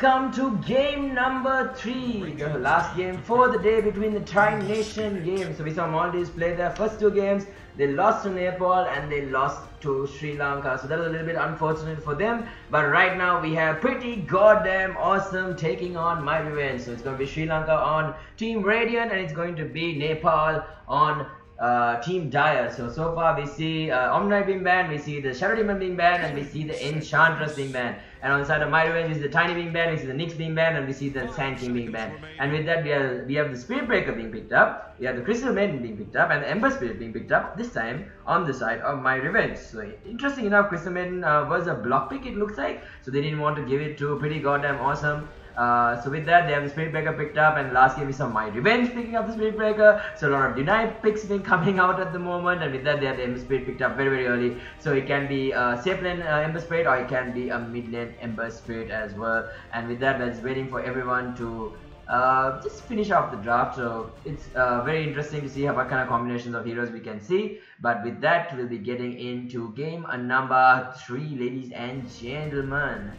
welcome to game number three, the last game for the day between the Tri Nation games. So we saw Maldives play their first two games. They lost to Nepal and they lost to Sri Lanka. So that was a little bit unfortunate for them. But right now we have pretty goddamn awesome taking on my revenge. So it's going to be Sri Lanka on Team Radiant and it's going to be Nepal on uh, Team Dire. So, so far we see uh, Omniknight being banned, we see the Shadow Demon being banned, and we see the Enchantress being banned. And on the side of my revenge is the Tiny being banned, we see the Nyx being banned, and we see the Sand King being banned. And with that we have, we have the Spirit Breaker being picked up, we have the Crystal Maiden being picked up, and the Ember Spirit being picked up, this time on the side of my revenge. So interesting enough, Crystal Maiden uh, was a block pick it looks like, so they didn't want to give it to pretty goddamn awesome uh, so with that, they have the Spirit Breaker picked up, and last game we saw My Revenge picking up the Spirit Breaker. So a lot of deny picks been coming out at the moment, and with that, they have the Ember Spirit picked up very very early. So it can be a safe lane uh, Ember Spirit, or it can be a mid lane Ember Spirit as well. And with that, that's waiting for everyone to uh, just finish off the draft. So it's uh, very interesting to see how what kind of combinations of heroes we can see. But with that, we'll be getting into game number three, ladies and gentlemen.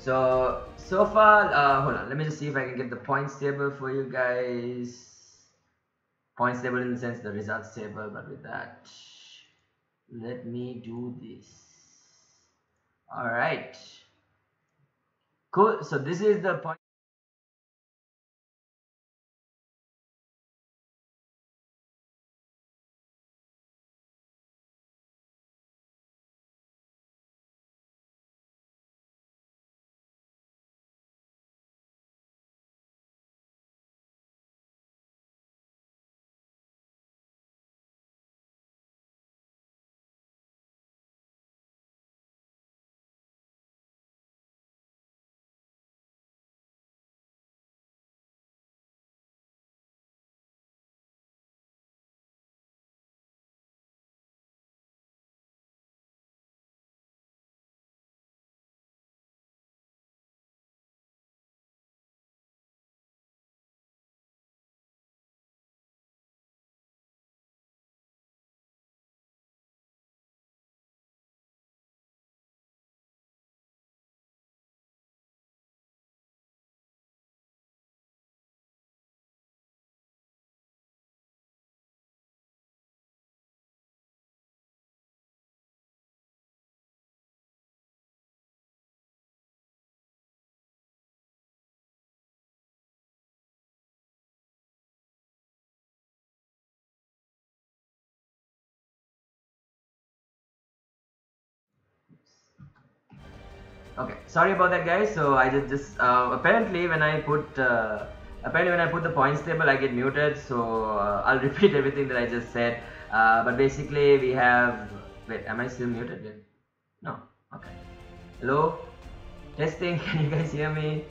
So, so far, uh, hold on, let me just see if I can get the points table for you guys. Points table in the sense the results table, but with that, let me do this. Alright. Cool, so this is the point. Okay sorry about that guys. So i just, just uh, apparently when i put uh, apparently when i put the points table i get muted. So uh, i'll repeat everything that i just said. Uh, but basically we have wait am i still muted no. Okay. Hello? Testing. Can you guys hear me?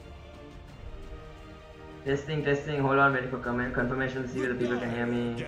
Testing testing. Hold on waiting for comment confirmation see whether people can hear me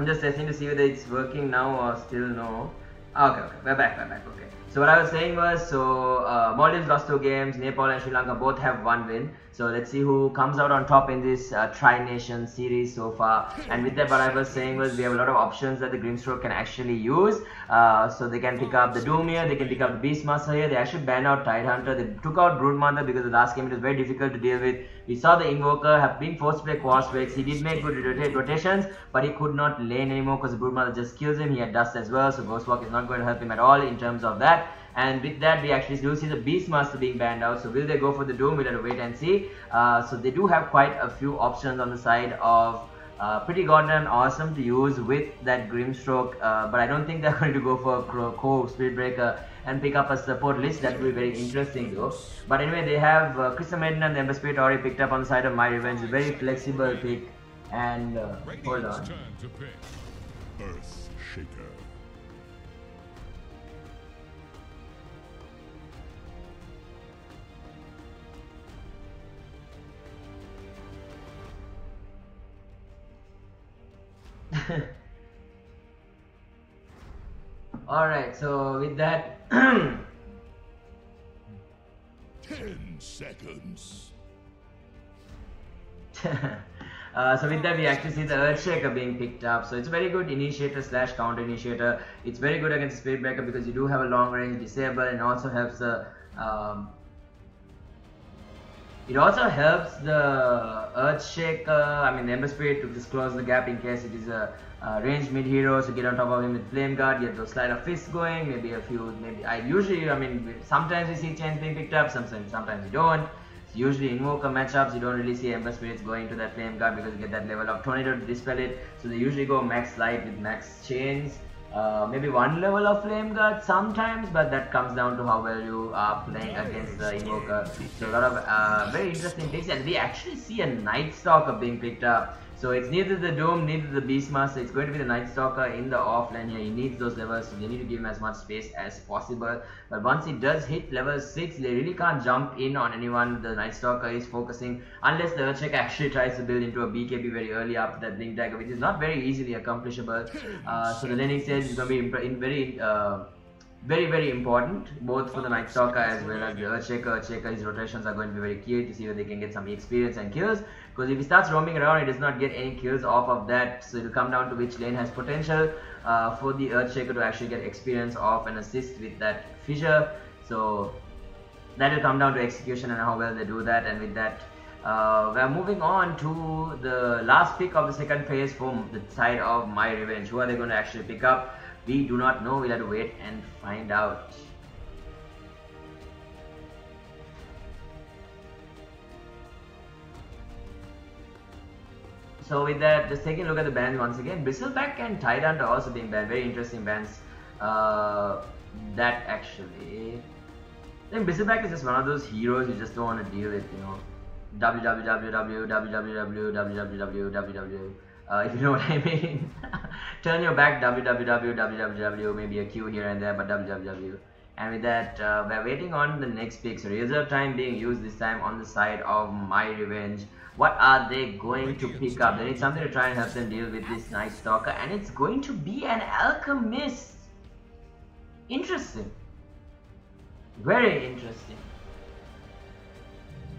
I'm just testing to see whether it's working now or still no. Ah, okay, okay, we're back, we're back, okay. So what I was saying was, so uh, Maldives lost two games, Nepal and Sri Lanka both have one win. So let's see who comes out on top in this uh, Tri-Nation series so far. And with that, what I was saying was we have a lot of options that the Grimstroke can actually use. Uh, so they can pick up the Doom here, they can pick up the Beastmaster here. They actually banned out Tidehunter. They took out Broodmother because the last game it was very difficult to deal with. We saw the Invoker have been forced to play Quartz He did make good rotations, but he could not lane anymore because Broodmother just kills him. He had Dust as well, so Ghostwalk is not going to help him at all in terms of that. And with that, we actually do see the Beastmaster being banned out. So will they go for the Doom? We'll have to wait and see. Uh, so they do have quite a few options on the side of uh, pretty goddamn awesome to use with that Grimstroke. Uh, but I don't think they're going to go for Crow, Spirit Breaker and pick up a support list. That will be very interesting though. But anyway, they have uh, Crystal Maiden and the Ember Spirit already picked up on the side of My Revenge. Very flexible pick. And uh, hold on. Earth Shaker. Alright, so with that 10 seconds. Uh, so with that, we actually see the Earthshaker being picked up. So it's a very good initiator slash counter initiator. It's very good against Spirit Breaker because you do have a long range disable and also helps the um, it also helps the Earthshaker, I mean the Ember Spirit to just close the gap in case it is a uh, ranged mid hero, so get on top of him with Flame Guard, get those Sleight of Fists going, maybe a few, maybe, I usually, I mean, sometimes we see chains being picked up, sometimes, sometimes we don't. So usually Invoker matchups, you don't really see Ember Spirits going to that Flame Guard because you get that level of Tornado to dispel it, so they usually go max light with max chains. Uh, maybe one level of flame guard sometimes but that comes down to how well you are playing against the invoker. So a lot of uh, very interesting things and we actually see a night stalker being picked up so it's neither the Doom, neither the Beastmaster. It's going to be the Night Stalker in the offline here. He needs those levels, so they need to give him as much space as possible. But once he does hit level 6, they really can't jump in on anyone. The Night Stalker is focusing, unless the Earthshaker actually tries to build into a BKB very early after that Blink Dagger, which is not very easily accomplishable. Uh, so the laning stage is going to be in very... Uh, very very important both for the Night Stalker as well as the Earthshaker. Earthshaker his rotations are going to be very key to see whether they can get some experience and kills because if he starts roaming around he does not get any kills off of that so it will come down to which lane has potential uh, for the Earthshaker to actually get experience off and assist with that fissure so that will come down to execution and how well they do that and with that uh, we're moving on to the last pick of the second phase from the side of My Revenge. Who are they going to actually pick up? We do not know. We'll have to wait and find out. So with that, just taking a look at the bands once again, Bristleback and Tyrant are also being banned. Very interesting bands. Uh, that actually, I think Bristleback is just one of those heroes you just don't want to deal with. You know, www, www, www, www. Uh, if you know what I mean. Turn your back www, www, maybe a Q here and there, but www. And with that, uh, we're waiting on the next pick. So reserve time being used this time on the side of My Revenge what are they going to pick up? They need something to try and help them deal with this Night Stalker, and it's going to be an Alchemist. Interesting. Very interesting.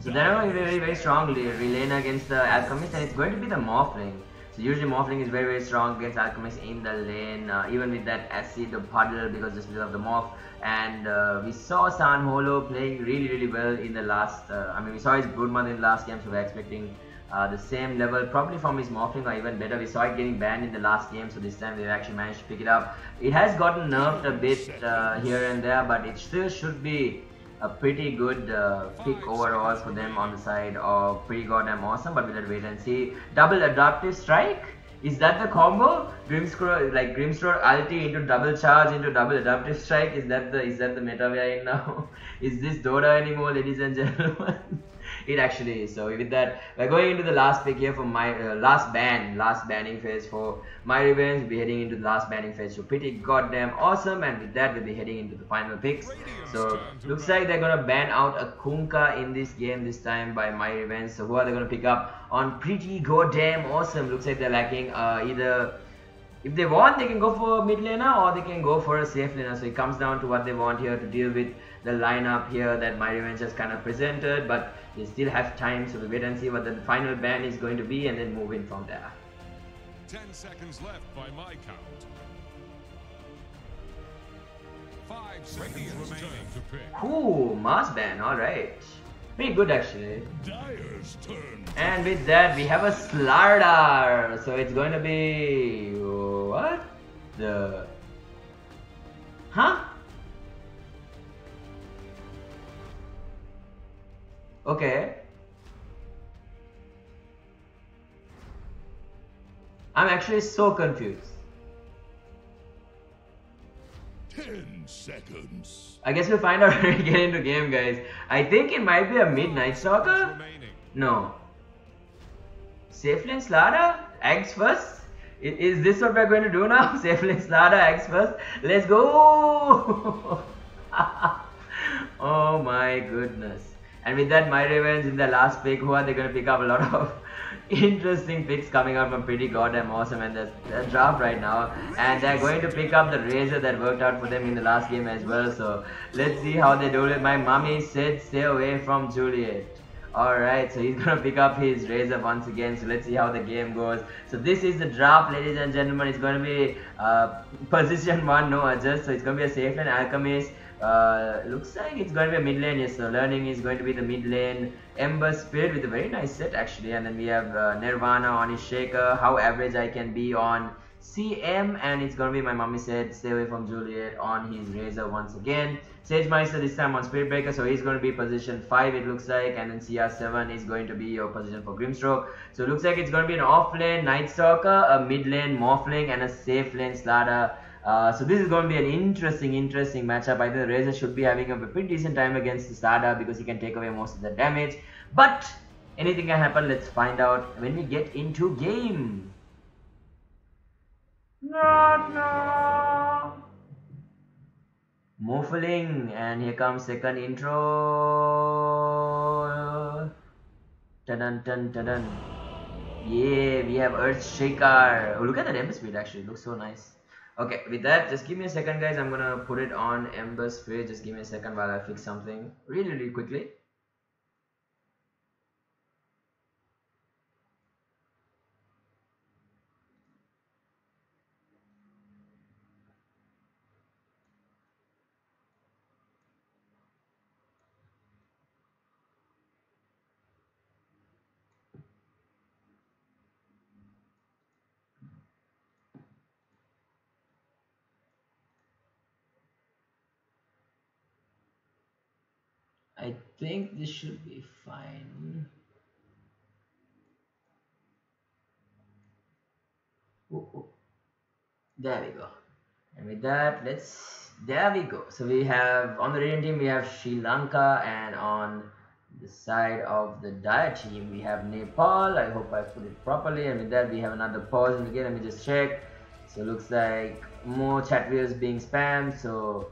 So they're going to be very, very strongly relane against the Alchemist, and it's going to be the Morphling. So usually Morphling is very, very strong against Alchemist in the lane, uh, even with that acid, the puddle, because just because of the Morph. And uh, we saw San Holo playing really really well in the last uh, I mean we saw his Broodmother in the last game so we're expecting uh, the same level probably from his Morphling or even better. We saw it getting banned in the last game so this time they've actually managed to pick it up. It has gotten nerfed a bit uh, here and there but it still should be a pretty good uh, pick overall for them on the side of pretty goddamn awesome but we'll wait and see double adaptive strike is that the combo? Grimscroll like Grimstroke ulti into double charge into double adaptive strike. Is that the is that the meta we are in now? is this Dota anymore, ladies and gentlemen? it actually is. So with that, we're going into the last pick here for my uh, last ban, last banning phase for my revenge. We're heading into the last banning phase. So pretty goddamn awesome. And with that, we'll be heading into the final picks. So looks like they're gonna ban out a Kunkka in this game this time by my revenge. So who are they gonna pick up on pretty goddamn awesome? Looks like they're lacking uh, either if they want they can go for mid laner or they can go for a safe laner so it comes down to what they want here to deal with the lineup here that my revenge has kind of presented but they still have time, so we wait and see what the final ban is going to be and then move in from there. 10 seconds left by my count. Five seconds remaining to pick. Ooh, mass ban, alright. Pretty good actually. And with that, we have a Slardar. So it's going to be... What? The... Huh? Okay. I'm actually so confused. 10 seconds. I guess we'll find out when we get into game, guys. I think it might be a Midnight soccer. No. Safe lane Slardar? Eggs first? Is this what we're going to do now? Safe lane Slardar, eggs first? Let's go! oh my goodness. And with that, my Revenge in the last pick, who are they going to pick up? A lot of interesting picks coming out from pretty goddamn awesome and the draft right now. And they're going to pick up the Razor that worked out for them in the last game as well. So let's see how they do it. My mommy said stay away from Juliet. Alright, so he's gonna pick up his razor once again. So let's see how the game goes. So this is the draft, ladies and gentlemen. It's gonna be uh, position one, no adjust. So it's gonna be a safe and alchemist. Uh, looks like it's going to be a mid lane. Yes, so learning is going to be the mid lane. Ember Spirit with a very nice set actually, and then we have uh, Nirvana on his Shaker. How average I can be on CM, and it's gonna be my mommy said stay away from Juliet on his Razor once again. Sage Meister this time on Spirit Breaker, so he's going to be position 5 it looks like, and then CR7 is going to be your position for Grimstroke. So it looks like it's going to be an off lane Night Stalker, a mid lane Morphling, and a safe lane Slardar. Uh, so this is going to be an interesting, interesting matchup. I think the Razor should be having a pretty decent time against the Slardar because he can take away most of the damage. But anything can happen. Let's find out when we get into game. No, no. Morphling, and here comes second intro. Dun dun dun. Yeah, we have Earth Shaker. Oh, look at that Ember Speed actually. It looks so nice. Okay, with that, just give me a second, guys. I'm gonna put it on Ember Spirit. Just give me a second while I fix something really, really quickly. I think this should be fine. Ooh, ooh. There we go. And with that, let's, there we go. So we have, on the Radiant team, we have Sri Lanka and on the side of the Dire team, we have Nepal. I hope I put it properly. And with that, we have another pause And again. Let me just check. So looks like more chat wheels being spammed. So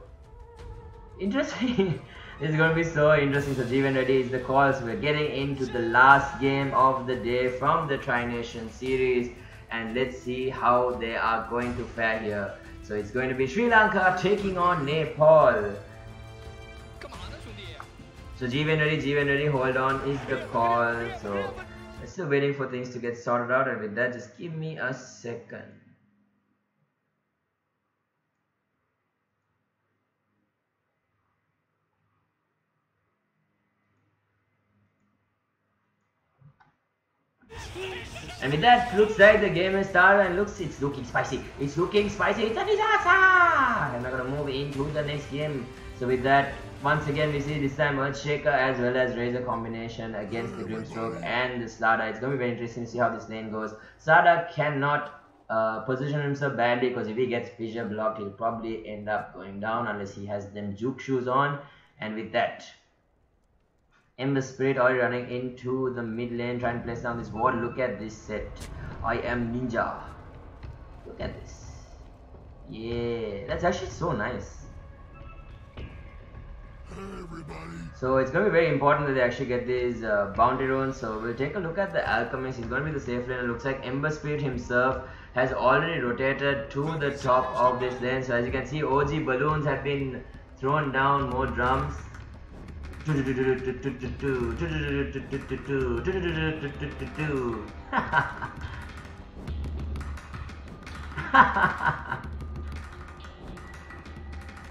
interesting. Is going to be so interesting. So Jeevan Reddy is the call. So we're getting into the last game of the day from the Tri-Nation series. And let's see how they are going to fare here. So it's going to be Sri Lanka taking on Nepal. So Jeevan Reddy, Jeevan Reddy, hold on is the call. So we're still waiting for things to get sorted out. And with that, just give me a second. And with that, looks like the game has started and looks, it's looking spicy. It's looking spicy. It's a disaster! And we're gonna move into the next game. So with that, once again, we see this time Earthshaker as well as Razor combination against the Grimstroke and the Slardar. It's gonna be very interesting to see how this lane goes. Slardar cannot uh, position himself badly because if he gets fissure blocked, he'll probably end up going down unless he has them juke shoes on. And with that, Ember Spirit already running into the mid lane trying to place down this ward. Look at this set. I am Ninja. Look at this. Yeah, that's actually so nice. So it's going to be very important that they actually get these uh, bounty runes. So we'll take a look at the alchemist. He's going to be the safe lane. It looks like Ember Spirit himself has already rotated to the top of this lane. So as you can see, OG balloons have been thrown down. More drums.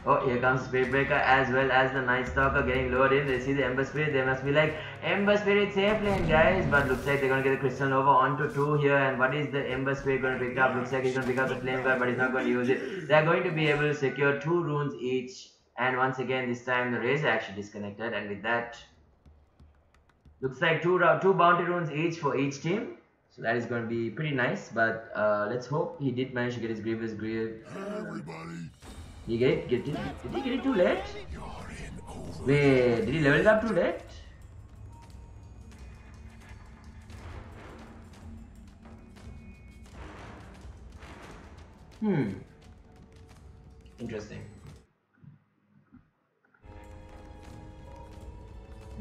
Oh, here comes Spirit Breaker as well as the Night Stalker getting lowered in. They see the Ember Spirit. They must be like, Ember Spirit safe lane, guys. But looks like they're going to get the Crystal Nova onto 2 here. And what is the Ember Spirit going to pick up? Looks like he's going to pick up the Flame Guard, but he's not going to use it. They're going to be able to secure 2 runes each. And once again, this time the Razor actually disconnected. And with that, looks like 2, two bounty runes each for each team. So that is going to be pretty nice. But uh, let's hope he did manage to get his Grievous Greaves. Everybody, he get it? Get it? Did he get it too late? Wait, did he level it up too late? Hmm. Interesting.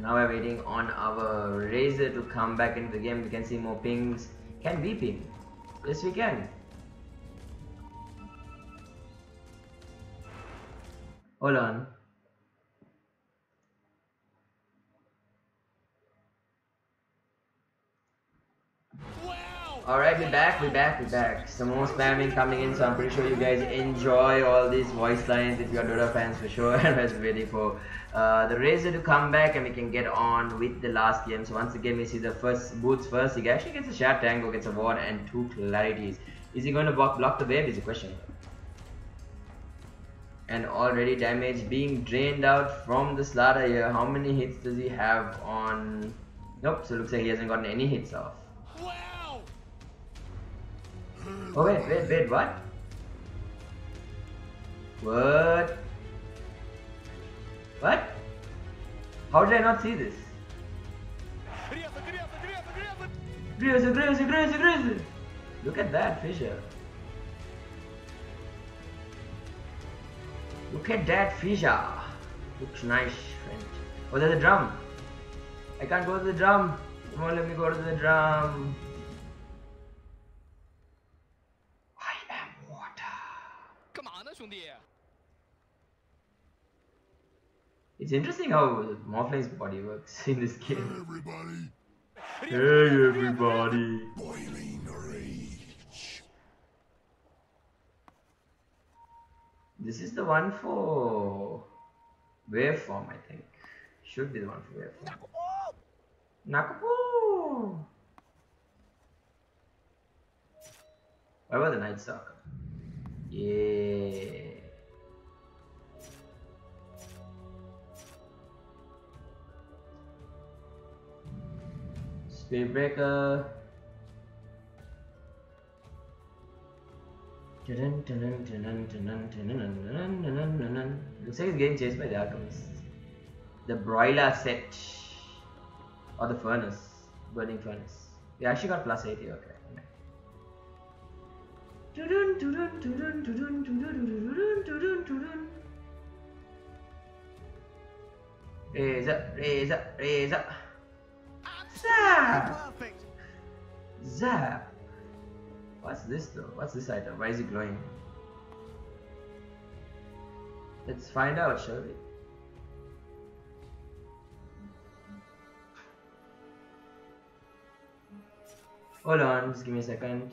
Now we're waiting on our Razor to come back into the game. We can see more pings. Can we ping? Yes, we can. Hold on. Alright, we're back, we're back, we're back. Some more spamming coming in, so I'm pretty sure you guys enjoy all these voice lines if you're Dota fans for sure. I was waiting for uh, the Razor to come back and we can get on with the last game. So once again, we see the first boots first. He actually gets a Sharp Tango, gets a ward and two clarities. Is he going to block, block the wave is the question. And already damage being drained out from the Slardar here. How many hits does he have on... Nope, so looks like he hasn't gotten any hits off. Oh wait, wait, wait, what? What? What? How did I not see this? Look at that, Fissure. Look at that, Fissure. Looks nice, friend. Oh, there's a drum. I can't go to the drum. Come on, let me go to the drum. It's interesting how Morphling's body works in this game. Everybody. Hey everybody. Boiling rage. This is the one for waveform, I think. Should be the one for waveform. Nakapo! What about the Night Stalker? Yeah. Spirit Breaker. Looks like he's getting chased by the alchemist. The broiler set. Or the furnace. Burning furnace. We actually got plus 80, okay. Raise up, raise up, raise up. Zap! Zap! What's this though? What's this item? Why is it glowing? Let's find out, shall we? Hold on, just give me a second.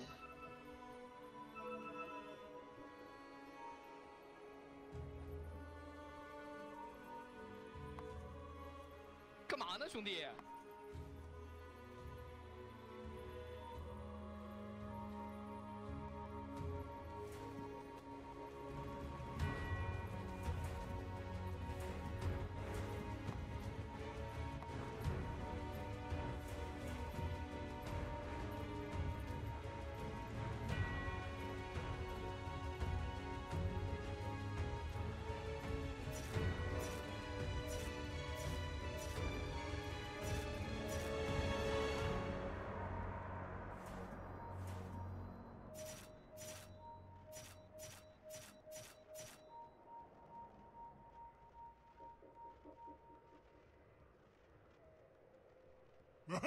Where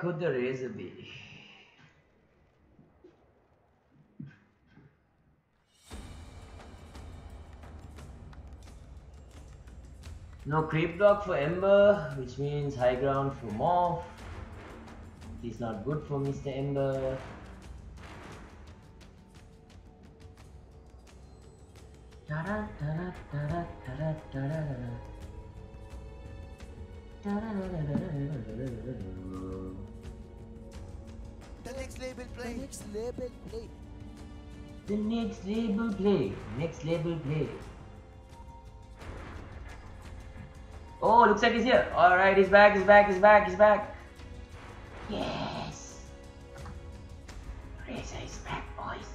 could the razor be? No creep block for Ember, which means high ground for Morph. It is not good for Mr. Ember. The next label play. The next label play. The next label play. Next label play. Oh, looks like he's here. Alright, he's back, he's back, he's back, he's back. Yes. Razor is back, boys.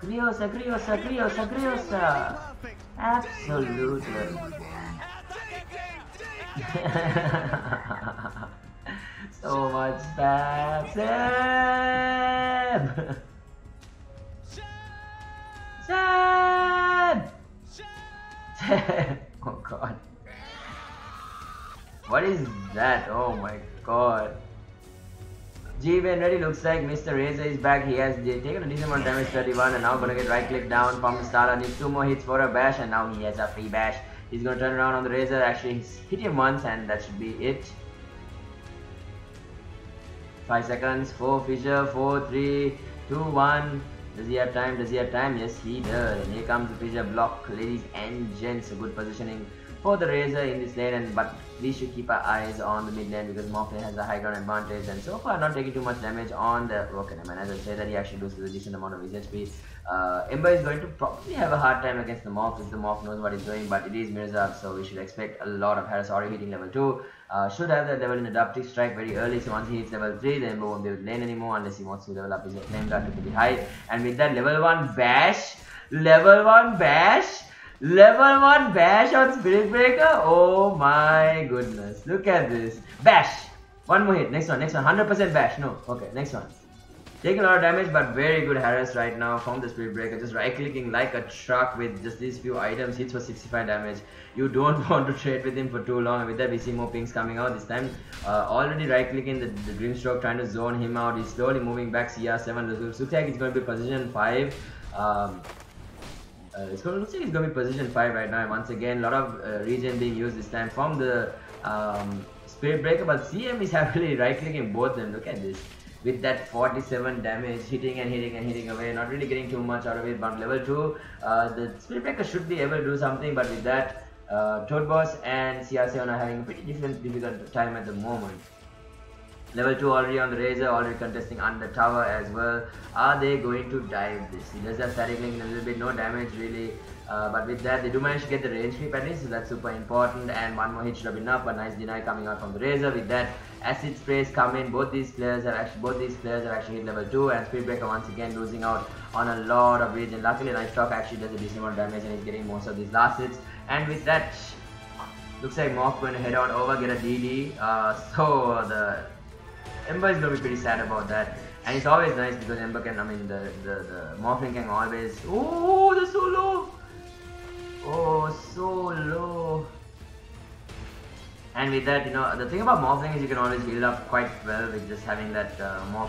Griosa, Griosa, Griosa, Griosa. Absolutely. so much spam. Sam! Sam! oh god. What is that? Oh my god. G-Ven ready looks like Mr. Razor is back. He has taken a decent amount of damage, 31, and now gonna get right click down from the Slardar. Needs two more hits for a bash, and now he has a free bash. He's gonna turn around on the Razor. Actually, he's hit him once, and that should be it. Five seconds. Four Fissure. Four, three, two, one. Does he have time? Does he have time? Yes, he does. And here comes the Fissure block, ladies and gents. A good positioning for the Razor in this lane, and but we should keep our eyes on the mid lane because Morphle has a high ground advantage, and so far not taking too much damage on the Rocket. And as I said, that, he actually loses a decent amount of his HP. Uh, Ember is going to probably have a hard time against the Morph if the Morph knows what he's doing, but it is Mirza, so we should expect a lot of harass already hitting level 2. Uh, should have that level in the Adaptive Strike very early, so once he hits level 3, the Ember won't be able to lane anymore unless he wants to level up his flame guard to pretty high. And with that level 1 bash, level 1 bash, level 1 bash on Spirit Breaker, oh my goodness, look at this. Bash! One more hit, next one, next one, 100% bash, no, okay, next one. Taking a lot of damage, but very good harass right now from the Spirit Breaker. Just right clicking like a truck with just these few items. Hits for 65 damage. You don't want to trade with him for too long. And with that, we see more pings coming out this time. Uh, already right clicking the, the Grimstroke, trying to zone him out. He's slowly moving back. CR7 looks like it's going to be position 5. Um, uh, it's going to look like it's going to be position 5 right now. Once again, a lot of uh, regen being used this time from the um, Spirit Breaker, but CM is happily right clicking both them. Look at this with that 47 damage hitting and hitting and hitting away not really getting too much out of it but level 2 uh, the spirit breaker should be able to do something but with that uh, Toad Boss and CR7 are having a pretty different difficult time at the moment level 2 already on the razor already contesting under tower as well are they going to dive this he does have static link a little bit no damage really uh, but with that, they do manage to get the range creep at least, so that's super important. And one more hit should have been enough, but nice deny coming out from the Razor. With that, acid sprays come in. Both these players are actually both these players have actually hit level 2, and Spirit Breaker once again losing out on a lot of regen. Luckily, Night Stalk actually does a decent amount of damage and is getting most of these last hits. And with that, looks like Morph going to head on over, get a DD. Uh, so the Ember is going to be pretty sad about that. And it's always nice because Ember can, I mean, the, the, the Morphling can always. Oh, the solo! Oh, so low. And with that, you know, the thing about morphing is you can always heal up quite well with just having that uh, morph,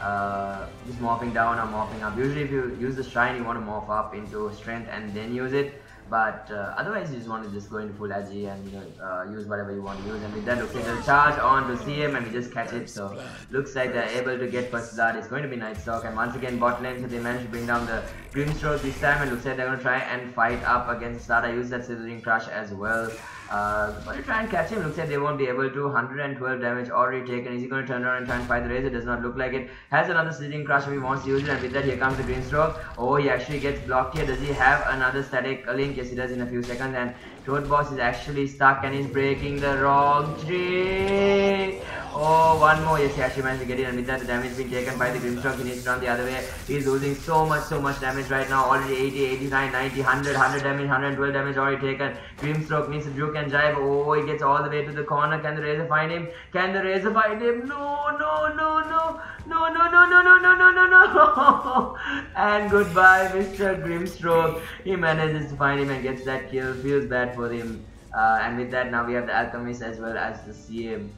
uh, just morphing down or morphing up. Usually if you use the shrine, you want to morph up into strength and then use it. But uh, otherwise, you just want to just go into full agi and you know uh, use whatever you want to use. And with that, like they'll charge on to see him and we just catch it. So looks like they're able to get first blood. It's going to be Night Stalk and once again bot lane. So they managed to bring down the Grimstroke this time and looks like they're going to try and fight up against Sada. Use that Slithering Crush as well. Uh, but you try and catch him, looks like they won't be able to. 112 damage already taken. Is he going to turn around and try and fight the Razor? Does not look like it. Has another Slithering Crush if he wants to use it. And with that, here comes the Grimstroke. Oh, he actually gets blocked here. Does he have another static link? Yes, he does in a few seconds. And Toad Boss is actually stuck and he's breaking the wrong tree. Oh, one more. Yes, he actually managed to get it. And with that, the damage being taken by the Grimstroke. He needs to run the other way. He's losing so much, so much damage right now. Already 80, 89, 90, 100, 100 damage, 112 damage already taken. Grimstroke needs to juke and jive. Oh, he gets all the way to the corner. Can the Razor find him? Can the Razor find him? No, no, no, no. No, no, no, no, no, no, no, no, no. and goodbye, Mr. Grimstroke. He manages to find him and gets that kill. Feels bad for him. Uh, and with that, now we have the Alchemist as well as the CM.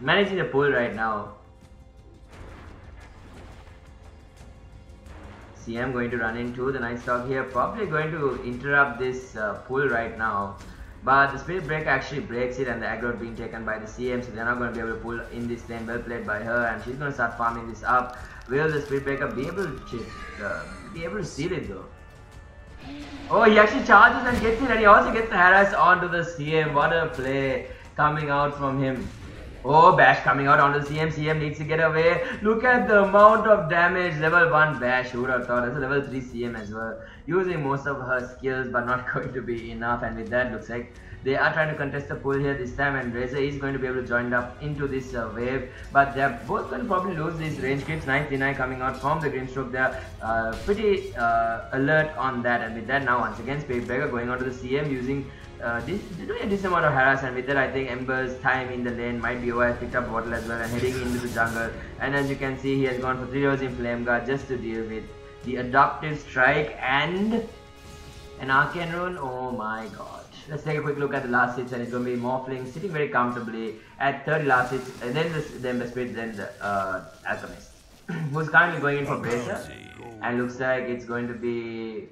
Managing the pull right now. CM going to run into the Night Stalk here. Probably going to interrupt this uh, pull right now. But the Spirit Break actually breaks it and the aggro being taken by the CM. So they're not going to be able to pull in this lane. Well played by her. And she's going to start farming this up. Will the Spirit Breaker be able to uh, be able to seal it though? Oh, he actually charges and gets it, and he also gets the harass onto the CM. What a play coming out from him. Oh, Bash coming out onto the CM. CM needs to get away. Look at the amount of damage. Level 1 Bash. Who would have thought? That's a level 3 CM as well. Using most of her skills, but not going to be enough. And with that, looks like they are trying to contest the pull here this time. And Razor is going to be able to join up into this uh, wave. But they're both going to probably lose these range creeps. 99 coming out from the Grimstroke. They're uh, pretty uh, alert on that. And with that, now once again, Spirit Breaker going onto the CM using uh, doing a decent amount of harass and with that I think Ember's time in the lane might be over. Has picked up bottle as well and heading into the jungle. And as you can see, he has gone for three rows in Flame Guard just to deal with the adaptive strike and an arcane rune. Oh my god. Let's take a quick look at the last hits, and it's going to be Morphling sitting very comfortably at 30 last hits, and then the, the Ember Spirit, then the uh, Alchemist, who's currently going in for Bracer, and looks like it's going to be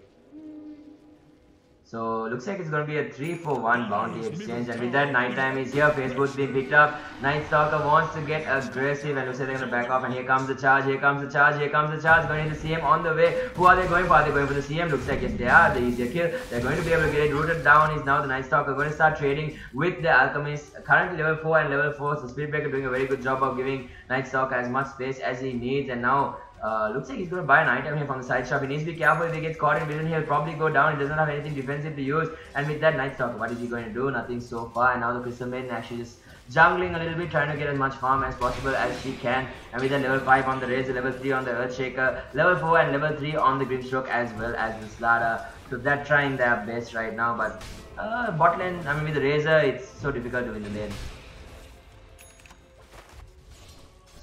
so looks like it's going to be a 3 for 1 bounty exchange and with that nighttime is here, Facebook's being picked up. Night Stalker wants to get aggressive and looks like they're going to back off and here comes the charge, here comes the charge, here comes the charge, going to the CM on the way. Who are they going for? Are they going for the CM? Looks like yes they are, the easier kill. They're going to be able to get it rooted down is now the Night Stalker going to start trading with the Alchemist. Currently level 4 and level 4 so Spirit Breaker doing a very good job of giving Night Stalker as much space as he needs and now uh, looks like he's going to buy an item here from the side shop. He needs to be careful if he gets caught in vision. He'll probably go down. He doesn't have anything defensive to use. And with that Night Stalker, what is he going to do? Nothing so far. And now the Crystal Maiden actually just jungling a little bit, trying to get as much farm as possible as she can. And with a level 5 on the Razor, level 3 on the Earthshaker, level 4 and level 3 on the Grimstroke as well as the Slardar. So they're trying their best right now. But uh, bot lane, I mean with the Razor, it's so difficult to win the lane.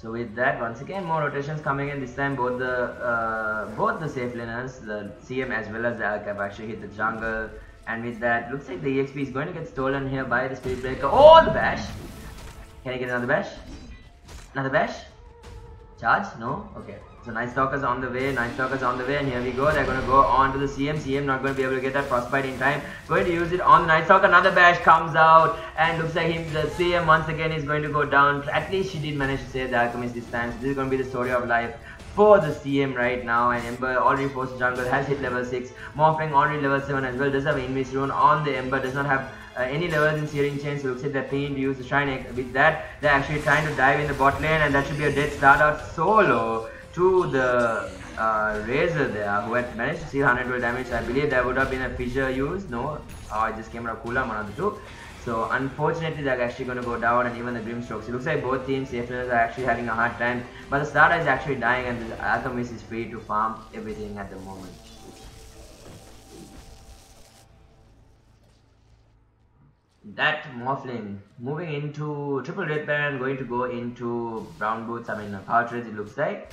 So with that, once again, more rotations coming in. This time, both the uh, both the safe laners, the CM as well as the Alc have actually hit the jungle. And with that, looks like the EXP is going to get stolen here by the Spirit Breaker. Oh, the bash! Can I get another bash? Another bash? Charge? No? Okay. So Night Stalker's on the way, Night Stalker's on the way, and here we go. They're going to go on to the CM. CM not going to be able to get that Frostbite in time. Going to use it on the Night Stalker. Another bash comes out, and looks like him, the CM once again is going to go down. At least she did manage to save the Alchemist this time. So this is going to be the story of life for the CM right now and Ember already forced jungle has hit level 6 Morphling already level 7 as well does have Invis rune on the Ember does not have uh, any levels in Searing Chain so looks like they're paying to use the Shrine with that they're actually trying to dive in the bot lane and that should be a dead start out solo to the uh, Razor there who had managed to see 112 damage I believe that would have been a fissure use. no oh, I just came out of cooldown one of the two so unfortunately they're actually going to go down and even the Grimstrokes. It looks like both teams, safe are actually having a hard time. But the Slardar is actually dying and the Alchemist is free to farm everything at the moment. That Morphling moving into Triple Red Baron going to go into Brown Boots, I mean Treads it looks like.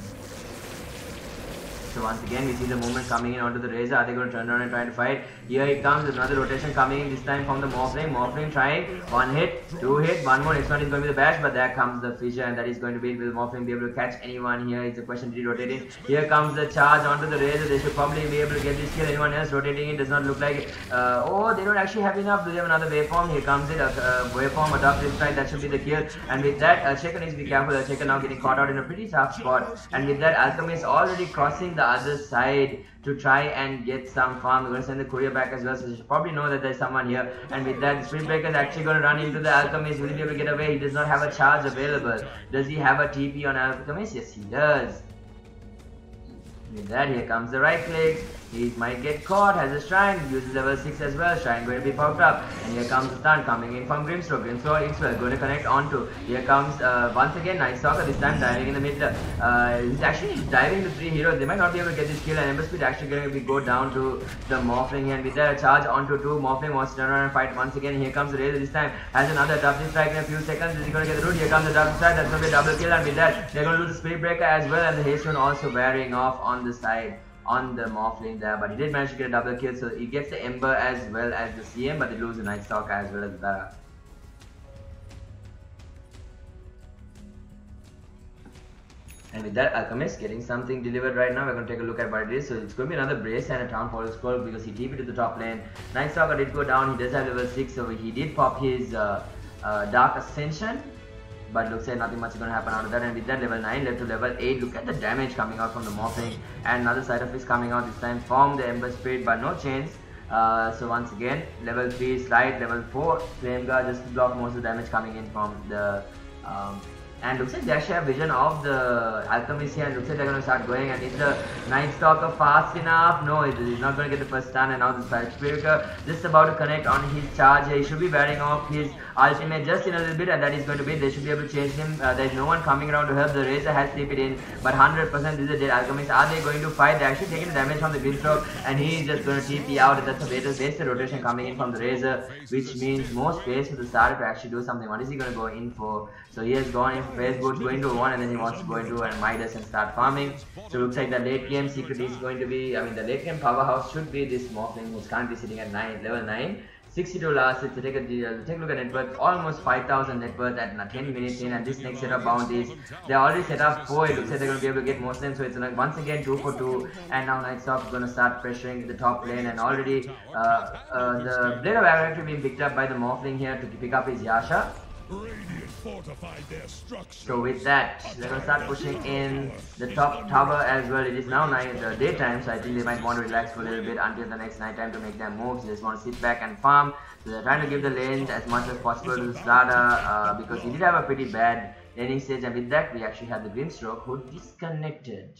So once again we see the movement coming in onto the Razor. Are they going to turn around and try to fight? Here it comes, another rotation coming in this time from the Morphling. Morphling trying, one hit, two hit, one more. Next one is going to be the bash, but there comes the fissure and that is going to be, will Morphling be able to catch anyone here? It's a question to rotating. Here comes the charge onto the Razor. They should probably be able to get this kill. Anyone else rotating it does not look like. Uh, oh, they don't actually have enough. Do they have another waveform? Here comes it, a uh, waveform, Adaptive Strike. That should be the kill. And with that, uh, Checker needs to be careful. Uh, Checker now getting caught out in a pretty tough spot. And with that, Alchemist already crossing the other side to try and get some farm. We're going to send the courier back as well, so you should probably know that there's someone here. And with that, the Spirit Breaker is actually going to run into the Alchemist. Will he be able to get away? He does not have a charge available. Does he have a TP on Alchemist? Yes, he does. With that, here comes the right click. He might get caught, has a shrine, uses level 6 as well, shrine going to be popped up. And here comes the stun coming in from Grimstroke. Grimstroke is well going to connect onto. Here comes uh, once again Night Stalker, this time diving in the middle. Uh, he's actually diving the three heroes. They might not be able to get this kill and Ember Speed actually going to be go down to the Morphling. And with that, charge onto two. Morphling wants to turn around and fight once again. Here comes the Razor this time. Has another double strike in a few seconds. Is he going to get the root? Here comes the double strike. That's going to be a double kill. And with that, they're going to lose the Spirit Breaker as well. And the Haste Rune also wearing off on the side on the Morphling there, but he did manage to get a double kill, so he gets the Ember as well as the CM, but they lose the Night Stalker as well as the And with that, Alchemist getting something delivered right now. We're going to take a look at what it is. So it's going to be another Brace and a Town Hall Scroll because he TP'd to the top lane. Night Stalker did go down. He does have level 6, so he did pop his uh, uh, Dark Ascension but looks like nothing much is to happen out of that. And with that level 9 left to level 8 look at the damage coming out from the Morphling. And another side of is coming out this time from the ember spirit but no chains uh, so once again level 3 slide level 4 flame guard just to block most of the damage coming in from the um, and looks like they actually have vision of the alchemist here and looks like they're going to start going and is the night stalker fast enough. No he's not going to get the first stun and now the spirit just about to connect on his charge. He should be wearing off his ultimate just in a little bit and that is going to be they should be able to change him. Uh, there's no one coming around to help. The razor has sleep it in but 100% this is a dead alchemist are they going to fight? They're actually taking the damage from the Grimstroke and he is just going to TP out. And that's a better wasted rotation coming in from the razor which means more space for the Slardar to actually do something. What is he going to go in for? So he has gone in Phase going to one and then he wants to go into and Midas and start farming. So looks like the late game secret is going to be, I mean the late game powerhouse should be this Morphling who's currently sitting at 9, level 9. 62 last hit, so take a, take a look at net worth, almost 5000 net worth at 10 minutes in and this next set of bounties, they're already set up 4, it looks like they're going to be able to get most of them, so it's like once again 2 for 2 and now Nightstalk is going to start pressuring the top lane and already uh, uh, the Blade of Arrow being picked up by the Morphling here to pick up his Yasha. Radiant fortified their structure. So with that, they're gonna start pushing in the top tower as well. It is now night, uh, daytime, so I think they might want to relax for a little bit until the next night time to make their moves. They just want to sit back and farm. So they're trying to give the lanes as much as possible to Slardar uh, because he did have a pretty bad laning stage, and with that, we actually have the Grimstroke who disconnected.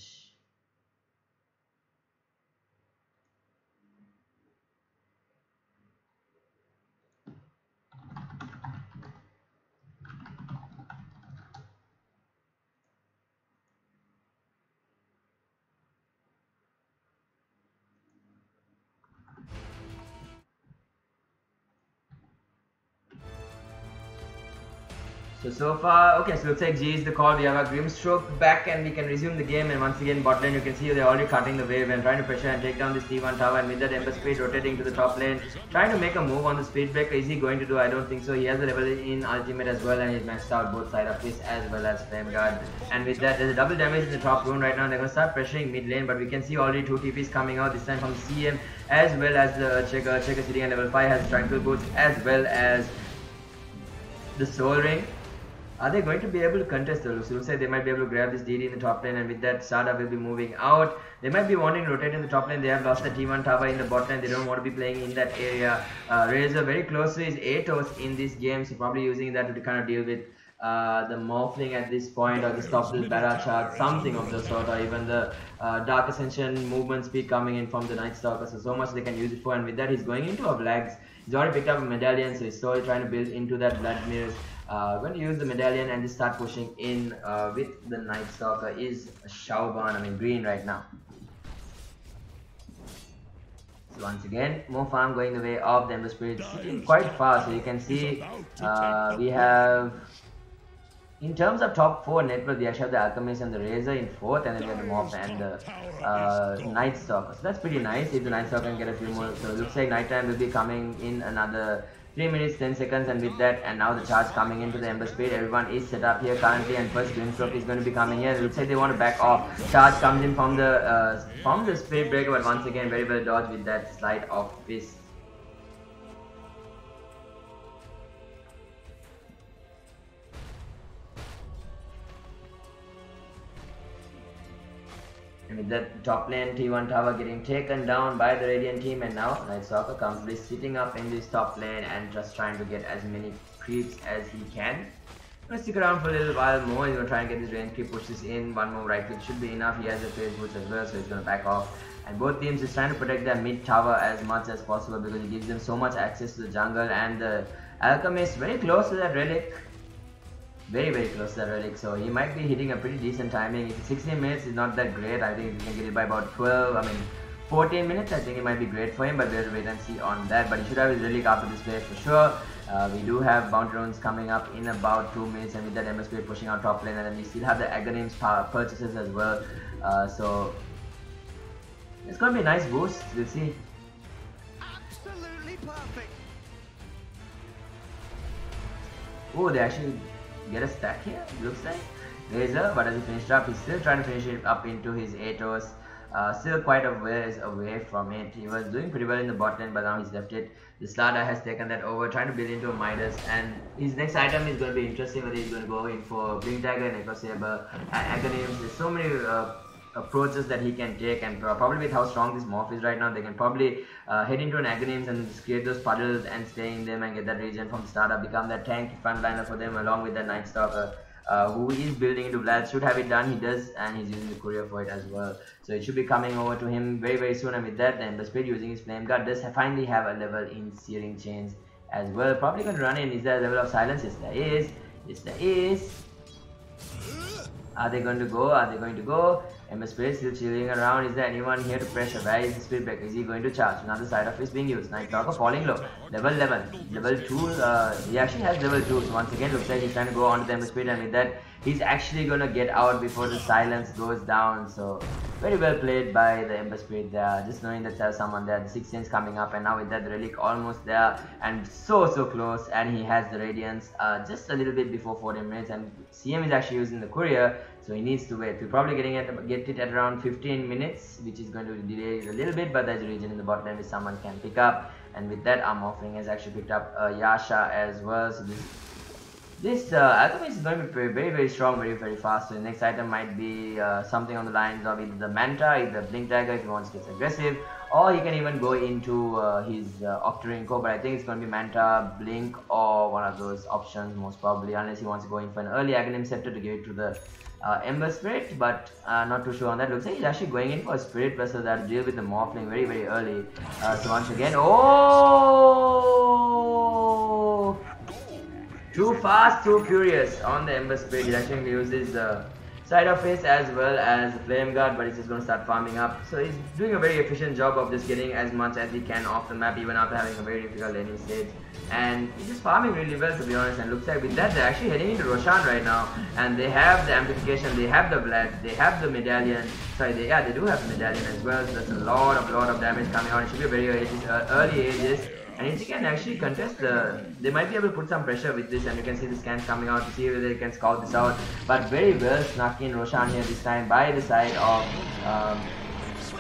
So, so far, okay, so looks like G is the call. We have a Grimstroke back and we can resume the game. And once again, bot lane, you can see they're already cutting the wave and trying to pressure and take down this T1 tower. And with that Ember Spirit rotating to the top lane, trying to make a move on the Spirit Breaker. Is he going to do? I don't think so. He has a level in ultimate as well and he's maxed out both Sleight of Fist as well as Flame Guard. And with that, there's a double damage in the top rune right now. They're going to start pressuring mid lane, but we can see already two TPs coming out this time from CM as well as the Shaker. Shaker sitting at level 5 has Tranquil Boots as well as the Soul Ring. Are they going to be able to contest the looks? Looks they might be able to grab this DD in the top lane and with that Sada will be moving out. They might be wanting to rotate in the top lane. They have lost the T1 tower in the bot lane. They don't want to be playing in that area. Uh, Razor very close to his Atos in this game. So probably using that to kind of deal with uh, the Morphling at this point or the Stopless Barrage Shard, something of the sort or even the uh, Dark Ascension movement speed coming in from the Night Stalker. So, so much they can use it for and with that he's going into a Blags. He's already picked up a medallion so he's slowly trying to build into that Blood Mirrors uh, going to use the medallion and just start pushing in uh, with the Night Stalker is Xiaoban, I mean green right now. So once again, more farm going the way of the Ember Spirit, quite fast. So you can see uh, we have, in terms of top 4 network, we actually have the Alchemist and the Razor in 4th and then we have the Morph and the uh, Night Stalker. So that's pretty nice if the Night Stalker can get a few more. So it looks like nighttime will be coming in another 3 minutes 10 seconds and with that and now the charge coming into the Ember Spirit. Everyone is set up here currently and first Grimstroke is going to be coming here. It looks like they want to back off. Charge comes in from the uh, from the Spirit Breaker but once again very well dodged with that Sleight of Fist With that top lane T1 tower getting taken down by the Radiant team and now Night Stalker comfortably sitting up in this top lane and just trying to get as many creeps as he can. Gonna stick around for a little while more, he's gonna try and get his range creep, pushes in, one more right click should be enough, he has a Phase Boots as well so he's gonna back off. And both teams is trying to protect their mid tower as much as possible because it gives them so much access to the jungle and the Alchemist very close to that relic very very close to that relic so he might be hitting a pretty decent timing. If 16 minutes is not that great I think he can get it by about 12 I mean 14 minutes I think it might be great for him but we'll wait and see on that. But he should have his relic after this phase for sure. Uh, we do have bounty runes coming up in about 2 minutes and with that MSP pushing out top lane and then we still have the Aghanims purchases as well. Uh, so it's gonna be a nice boost we'll see. Absolutely perfect. Oh, they actually get a stack here, looks like. Razor, but as he finished up, he's still trying to finish it up into his Atos. Uh, still quite a ways away from it. He was doing pretty well in the bot lane, but now he's left it. The Slardar has taken that over, trying to build into a Midas. And his next item is going to be interesting whether he's going to go in for Blink Dagger, Echo Saber, Aghanims. There's so many uh, approaches that he can take and probably with how strong this morph is right now they can probably uh, head into an Aghanims and create those puddles and stay in them and get that regen from Slardar become that tank frontliner for them along with that Night Stalker uh, who is building into Vlad. Should have it done he does and he's using the courier for it as well. So it should be coming over to him very very soon and with that then the speed using his flame guard does finally have a level in searing chains as well. Probably going to run in. Is there a level of silence? Yes there is. Yes there is are they going to go are they going to go Ember Spirit still chilling around. Is there anyone here to pressure? Where is Spirit Breaker? Is he going to charge? Another Sleight of Fist being used. Night Stalker falling low. Level 11. Level 2, uh, he actually has level 2. So once again, looks like he's trying to go on to the Spirit and with that, he's actually to get out before the silence goes down. So very well played by the Ember Spirit there. Just knowing that there's someone there. The 16 is coming up and now with that, Relic almost there and so, so close. And he has the Radiance uh, just a little bit before 40 minutes and CM is actually using the Courier so he needs to wait. We're probably getting it get it at around 15 minutes, which is going to delay it a little bit, but there's a region in the bot lane which someone can pick up. And with that, Morphling has actually picked up uh, Yasha as well. So this this uh, is going to be very, very, strong, very, very fast. So the next item might be uh, something on the lines of either the Manta, either Blink Dagger if he wants to get aggressive, or he can even go into uh, his uh, Octarine But I think it's going to be Manta, Blink, or one of those options most probably, unless he wants to go in for an early Aghanim Scepter to give it to the uh, Ember Spirit, but uh, not too sure on that. Looks like he's actually going in for a Spirit Vessel that deal with the Morphling very, very early. Uh, so once again, oh! Too fast, too furious on the Ember Spirit. He actually uses the Sleight of Fist as well as flame guard but he's just going to start farming up. So he's doing a very efficient job of just getting as much as he can off the map even after having a very difficult laning stage. And he's just farming really well to be honest. And looks like with that they're actually heading into Roshan right now. And they have the amplification they have the Vlad they have the medallion. Sorry they, yeah they do have the medallion as well. So that's a lot of lot of damage coming on. It should be very early Aegis and if you can actually contest the, they might be able to put some pressure with this and you can see the scans coming out to see whether they can scout this out. But very well snuck in Roshan here this time by the side of um,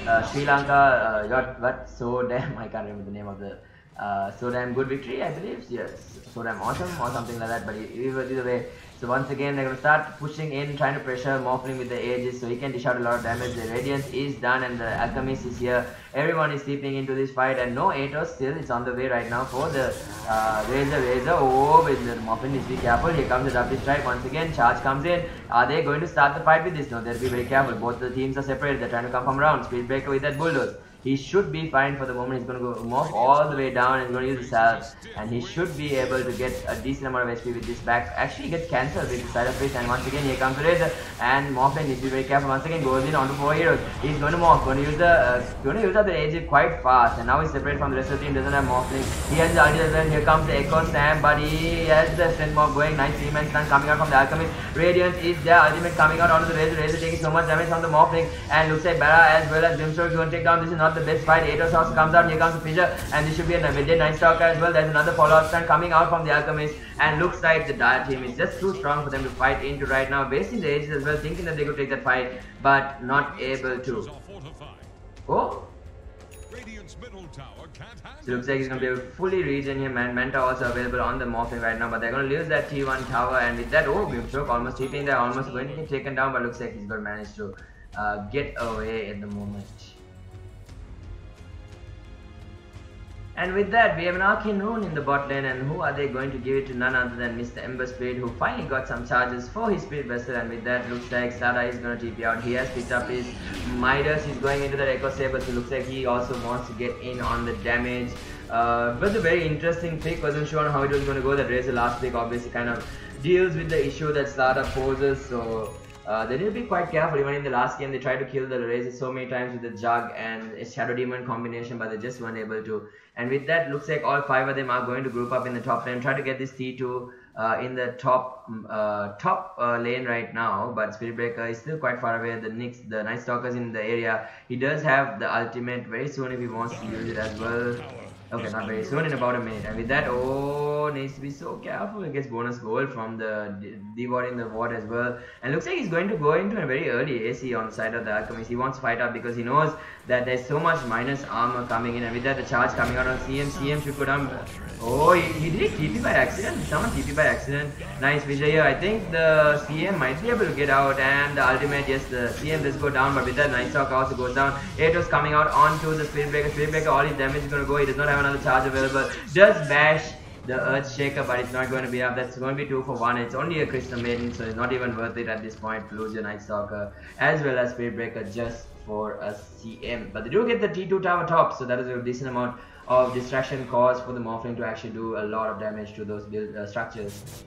uh, Sri Lanka. Uh, what? So damn, I can't remember the name of the. Uh, so damn good victory, I believe. Yes, so damn awesome or something like that. But either, way, so once again, they're going to start pushing in, trying to pressure Morphling with the Aegis so he can dish out a lot of damage. The Radiance is done and the Alchemist is here. Everyone is sleeping into this fight and no Atos still. It's on the way right now for the uh, Razor Razor. Oh, with the Morphling needs to be careful. Here comes the W strike once again. Charge comes in. Are they going to start the fight with this? No, they'll be very careful. Both the teams are separated. They're trying to come from around. Spirit Breaker with that bulldoze. He should be fine for the moment. He's going to go morph all the way down. He's going to use the salve. And he should be able to get a decent amount of HP with this back. Actually, he gets cancelled with the Sleight of Fist. And once again, here comes the Razor. And Morphling needs to be very careful. Once again, goes in onto four heroes. He's going to morph. Going to use the uh, going to use up the Age quite fast. And now he's separate from the rest of the team. Doesn't have Morphling. He has the ulti as well. Here comes the Echo Slam. But he has the strength mob going. Nice three man stun coming out from the Alchemist. Radiance is there. Ultimate coming out onto the Razor. Razor taking so much damage from the Morphling. And looks like Bara as well as Brimstone going to take down. This is not the best fight. Atos also comes out, here comes the Fissure, and this should be a Nvidia Night Stalker as well. There's another follow-up stand coming out from the Alchemist, and looks like the Dire team is just too strong for them to fight into right now. Wasting the Aegis as well, thinking that they could take that fight, but not able to. Oh! So looks like he's going to be fully regen here. Man Manta also available on the Morphling right now, but they're going to lose that T1 tower. And with that, oh, Grimstroke almost hitting there, almost going to get taken down, but looks like he's to manage to uh, get away at the moment. And with that, we have an Arcane Rune in the bot lane and who are they going to give it to none other than Mr. Ember Spirit who finally got some charges for his Spirit Vessel and with that looks like Sada is going to TP out. He has picked up his Midas, he's going into that Echo Saber so looks like he also wants to get in on the damage. Uh, but a very interesting pick, wasn't sure how it was going to go. That Razor last pick obviously kind of deals with the issue that Sada poses so uh, they need to be quite careful. Even in the last game, they tried to kill the Razor so many times with the Jug and Shadow Demon combination, but they just weren't able to. And with that, looks like all five of them are going to group up in the top lane, try to get this T2 uh, in the top mm, uh, top uh, lane right now. But Spirit Breaker is still quite far away. The Nyx, the Night Stalkers in the area. He does have the ultimate very soon if he wants to use it as well. Okay, not very soon, in about a minute. And with that, oh, needs to be so careful. He gets bonus gold from the devouring the ward as well. And looks like he's going to go into a very early AC on the side of the Alchemist. He wants to fight up because he knows that there's so much minus armor coming in. And with that, the charge coming out on CM. CM should go down. Oh, he, he did TP by accident. Someone TP by accident. Nice Vijay here. I think the CM might be able to get out. And the ultimate, yes, the CM does go down. But with that, nice Stalker also goes down. Atos coming out onto the Spirit Breaker. Spirit Breaker, all his damage is going to go. He does not have another charge available. Does bash the Earth Shaker, but it's not going to be up. That's going to be 2 for 1. It's only a Crystal Maiden, so it's not even worth it at this point to lose your Night Stalker as well as Spirit Breaker just for a CM. But they do get the T2 tower top, so that is a decent amount of distraction caused for the Morphling to actually do a lot of damage to those build uh, structures.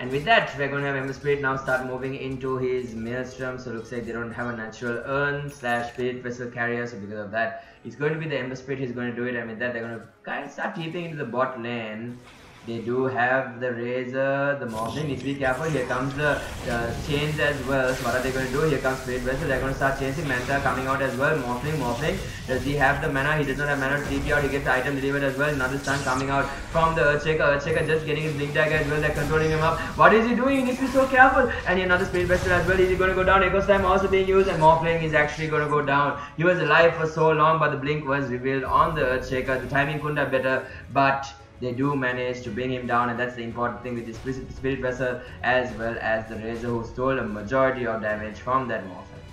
And with that, we're going to have Ember now start moving into his Maelstrom. So looks like they don't have a natural urn slash Spirit Vessel carrier. So because of that, it's going to be the Ember Spirit who's going to do it. And with that, they're going to kind of start keeping into the bot lane. They do have the Razor, the Morphling, needs to be careful. Here comes the, the chains as well. So what are they going to do? Here comes Spirit Vessel. They're going to start chasing Manta coming out as well. Morphling, Morphling. Does he have the mana? He does not have mana to TP out. He gets item delivered as well. Another stun coming out from the Earthshaker. Earthshaker just getting his Blink Dagger as well. They're controlling him up. What is he doing? He needs to be so careful. And another Spirit Vessel as well. Is he going to go down? Echo Slam also being used. And Morphling is actually going to go down. He was alive for so long, but the Blink was revealed on the Earthshaker. The timing couldn't have better, but they do manage to bring him down and that's the important thing with this spirit vessel as well as the razor who stole a majority of damage from that Morphling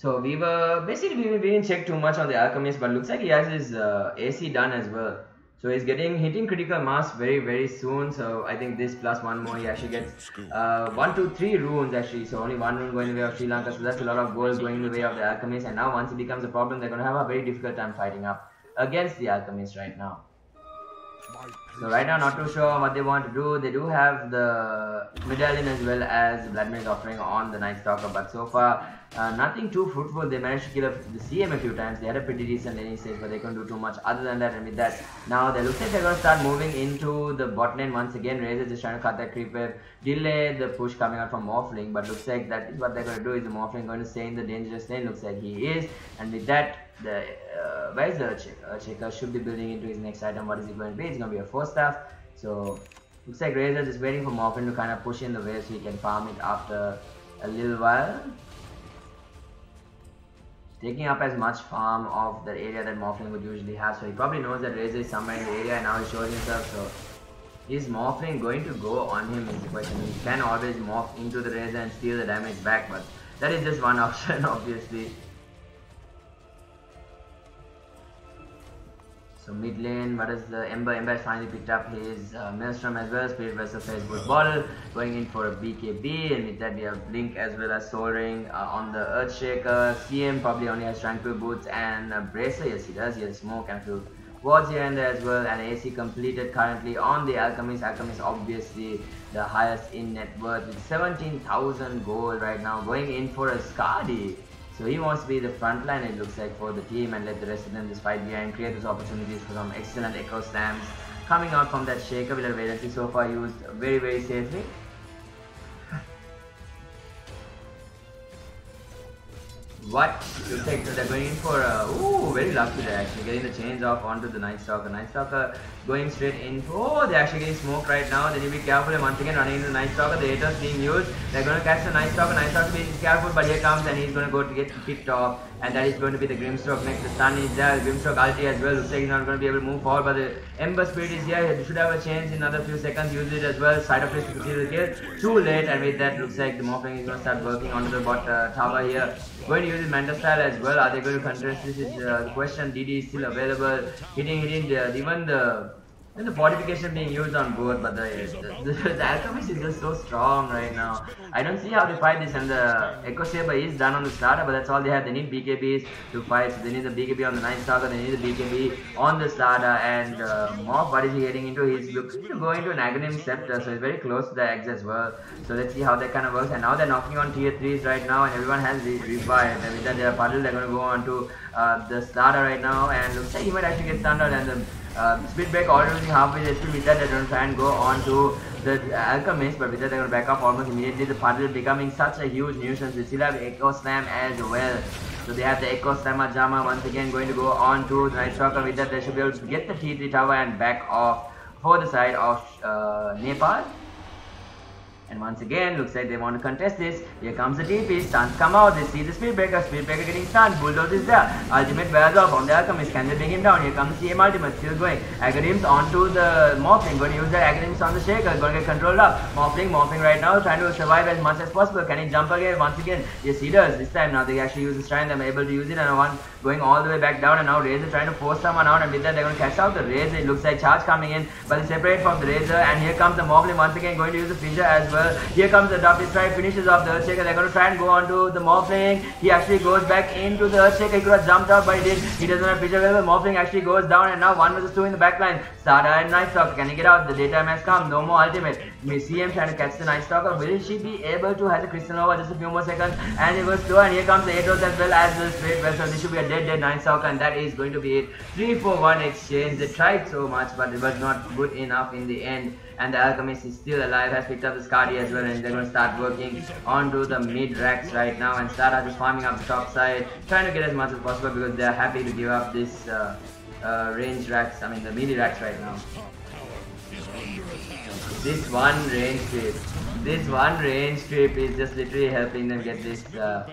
So we were basically we didn't check too much on the alchemist, but looks like he has his uh, AC done as well. So he's getting hitting critical mass very very soon. So I think this plus one more he actually gets uh, one two three runes actually. So only one rune going the way of Sri Lanka. So that's a lot of gold going the way of the alchemist. And now once it becomes a problem, they're gonna have a very difficult time fighting up against the alchemist right now. So right now not too sure what they want to do. They do have the medallion as well as Vladimir's offering on the Night Stalker. But so far uh, nothing too fruitful. They managed to kill up the CM a few times. They had a pretty decent laning stage but they couldn't do too much other than that. And with that now they look like they're going to start moving into the bot lane once again. Razor just trying to cut that creep wave. Delay the push coming out from Morphling. But looks like that is what they're going to do is the Morphling going to stay in the dangerous lane. Looks like he is. And with that the uh, where is the Earthshaker? Earthshaker should be building into his next item. What is it going to be? It's going to be a Force Staff. So looks like Razor is waiting for Morphling to kind of push in the way so he can farm it after a little while. Taking up as much farm of the area that Morphling would usually have. So he probably knows that Razor is somewhere in the area and now he shows himself. So is Morphling going to go on him is the question. He can always morph into the Razor and steal the damage back but that is just one option obviously. So mid lane, what is the Ember? Ember finally picked up his uh, Maelstrom as well. Spirit Vessel Phase Boots Bottle going in for a BKB, and with that we have Blink as well as Soul Ring uh, on the Earthshaker. CM probably only has Tranquil Boots and uh, Bracer. Yes, he does. He has Smoke and a few wards here and there as well. And AC completed currently on the Alchemist. Alchemist obviously the highest in net worth with 17,000 gold right now, going in for a Skadi. So he wants to be the front line it looks like for the team and let the rest of them just fight behind, create those opportunities for some excellent echo slams coming out from that shaker a valency so far used very very safely. What? Looks like they're going in for a... Ooh, very lucky there actually. Getting the chains off onto the Night Stalker. Night Stalker going straight in. Oh, they're actually getting smoked right now. Then you be careful and once again running into the Night Stalker. The haters being used. They're going to catch the Night Stalker. Night Stalker being careful, but here comes and he's going to go to get kicked off. And that is going to be the Grimstroke next. The stun is there. Grimstroke ulti as well. Looks like he's not going to be able to move forward, but the Ember Spirit is here. He should have a chance in another few seconds. Use it as well. Side of to conceal the kill. Too late, and with that, looks like the Morphling is going to start working onto the bot uh, tower here. Going to use his Manta style as well. Are they going to contest this? Is uh, the question. DD is still available. Hitting, hitting, uh, even the the fortification being used on board, but the, the, the, the alchemist is just so strong right now. I don't see how they fight this, and the Echo Saber is done on the Slardar, but that's all they have. They need BKBs to fight, so they need the BKB on the Night Stalker, they need the BKB on the Slardar, and uh, Mob, what is he getting into? He's looking to go into an Aghanim Scepter, so he's very close to the eggs as well. So let's see how that kind of works. And now they're knocking on tier 3s right now, and everyone has re revived. And with that, they're puddled, they're going to go on to uh, the Slardar right now, and looks like he might actually get stunned and the um, speed break already halfway HP with that they're going to try and go on to the Alchemist but with that they're going to back up almost immediately. The puddle becoming such a huge nuisance. They still have Echo Slam as well. So they have the Echo Slamma Jama once again going to go on to the Night Stalker with that they should be able to get the T3 tower and back off for the side of uh, Nepal and once again, looks like they want to contest this. Here comes the TP. Stuns come out. They see the Spirit Breaker. Spirit Breaker getting stunned. Bulldoze is there. Ultimate wears off on the Alchemist. Can they bring him down? Here comes the CM Ultimate. Still going. Aghanims onto the Morphling. Going to use their Aghanims on the Shaker. Going to get controlled up. Morphling, Morphling right now. Trying to survive as much as possible. Can he jump again? Once again. Yes, he does. This time now they actually use the Shrine. They're able to use it. And one going all the way back down. And now Razor trying to force someone out. And with that, they're going to catch out the Razor. It looks like charge coming in. But they separate from the Razor. And here comes the Morphling once again. Going to use the Fissure as well well. Here comes the double strike, finishes off the Earthshaker. They're going to try and go on to the Morphling. He actually goes back into the Earthshaker. He could have jumped out, but he did. He doesn't have Fissure available. Morphling actually goes down, and now 1 versus 2 in the backline. Sada and Night Stalker. Can he get out? The daytime has come. No more ultimate. CM trying to catch the Night Stalker. Will she be able to? Has a Crystal Nova just a few more seconds, and it was slow. And here comes the Atos as well as the Spirit Vessel. This should be a dead, dead Night Stalker, and that is going to be it. 3 4 1 exchange. They tried so much, but it was not good enough in the end and the Alchemist is still alive, has picked up the Skadi as well and they're going to start working onto the mid racks right now and Stara just farming up the top side, trying to get as much as possible because they're happy to give up this uh, uh, range racks, I mean the melee racks right now. This one range trip, this one range trip is just literally helping them get this uh,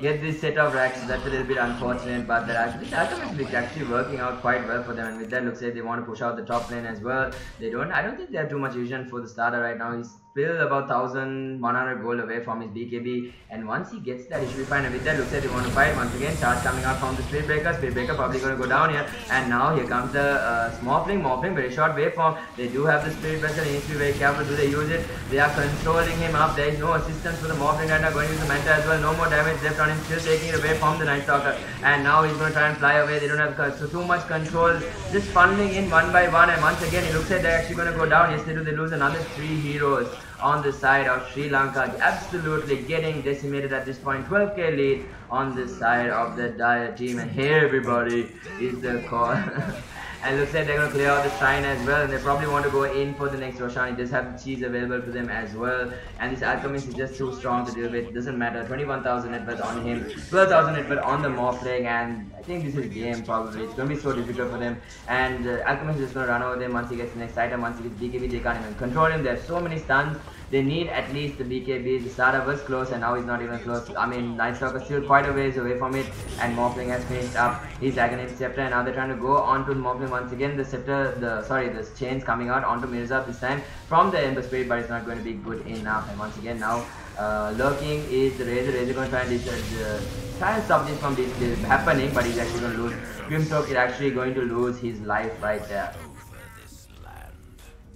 get this set of racks. That's a little bit unfortunate, but the Alchemist is actually working out quite well for them. And with that, looks like they want to push out the top lane as well. They don't. I don't think they have too much vision for the Slardar right now. He's still about 1100 gold away from his BKB and once he gets that he should be fine. And with that looks like they want to fight. Once again charge coming out from the Spirit Breaker Spirit Breaker probably going to go down here. And now here comes the uh, Morphling Morphling very short waveform they do have the Spirit Vessel he needs to be very careful. Do they use it? They are controlling him up. There is no assistance for the Morphling right now. Going to use the Manta as well. No more damage left on him. Still taking it away from the Night Stalker. And now he's going to try and fly away. They don't have so too much control. Just funneling in one by one. And once again it looks like they're actually going to go down. Yes they do. They lose another three heroes on the side of Sri Lanka absolutely getting decimated at this point. 12k lead on the side of the Dire team. And here everybody is the call And looks like they're going to clear out the shrine as well. And they probably want to go in for the next Roshan. It does have the cheese available to them as well. And this Alchemist is just too strong to deal with. Doesn't matter. 21,000 net worth on him. 12,000 net worth on the Morphling. And I think this is game probably. It's going to be so difficult for them. And uh, Alchemist is just going to run over them once he gets the next item. Once he gets BKB, they can't even control him. There's so many stuns. They need at least the BKB. The Slardar was close and now he's not even close. I mean, Night Stalker still quite a ways away from it. And Morphling has finished up his Aghanim Scepter. And now they're trying to go on to Morphling once again. The Scepter, the sorry, the chains coming out onto Mirza this time from the Ember Spirit. But it's not going to be good enough. And once again now, uh, lurking is the Razor. Razor going to try and, uh, try and stop this from this, this happening. But he's actually going to lose. Grimstroke is actually going to lose his life right there.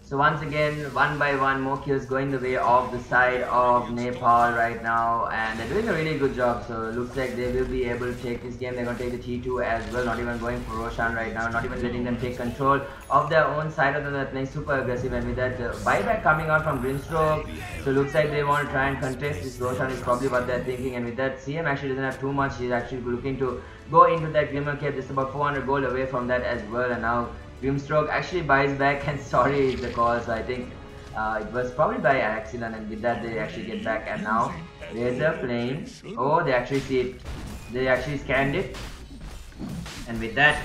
So once again, one by one, more kills going the way of the side of Nepal right now, and they're doing a really good job. So looks like they will be able to take this game. They're going to take the T2 as well, not even going for Roshan right now, not even letting them take control of their own side of the playing super aggressive. And with that uh, buyback coming out from Grimstroke, so looks like they want to try and contest this Roshan is probably what they're thinking. And with that, CM actually doesn't have too much. He's actually looking to go into that Glimmer Cape, just about 400 gold away from that as well. And now Grimstroke actually buys back and sorry the call so I think uh, it was probably by accident and with that they actually get back and now there's a plane. Oh they actually see it. They actually scanned it. And with that